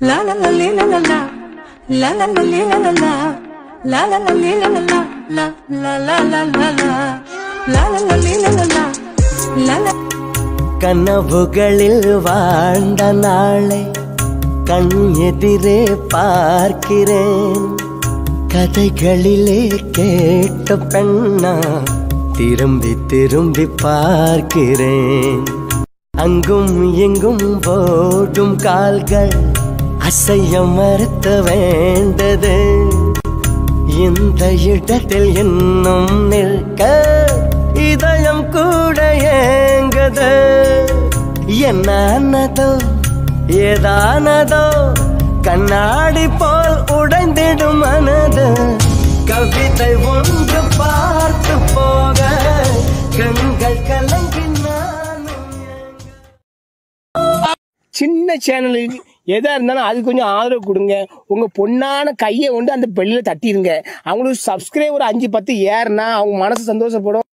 La la la li, la la la. La la la li, la la la. La la la li, la la la. La la la la la la. La la la li, la la la. La la கனவுகளில் வாழ்ந்த நாளை கண் எதிரே பார்க்கிறேன் கதைகளிலே கேட்ட பெண்ணா திரும்பி திரும்பி பார்க்கிறேன் அங்கும் எங்கும் போடும் கால்கள் அசைய மறுத்த வேண்டது. இந்த இடத்தில் இன்னும் நிற்க இதயம் கூட ஏங்குது. என்னானதோ ஏதானதோ கண்ணாடி போல் உடைந்திடும் மனது. கவிதை ஒன்று பார்த்து போக கண்கள் கலங்கி சின்ன சேனலுக்கு எதாக இருந்தாலும் அது கொஞ்சம் ஆதரவு கொடுங்க. உங்கள் பொண்ணான கையை கொண்டு அந்த பெல்லில் தட்டிடுங்க. அவங்களுக்கு சப்ஸ்கிரைபர் அஞ்சு பத்து ஏறுனா அவங்க மனசு சந்தோஷப்படும்.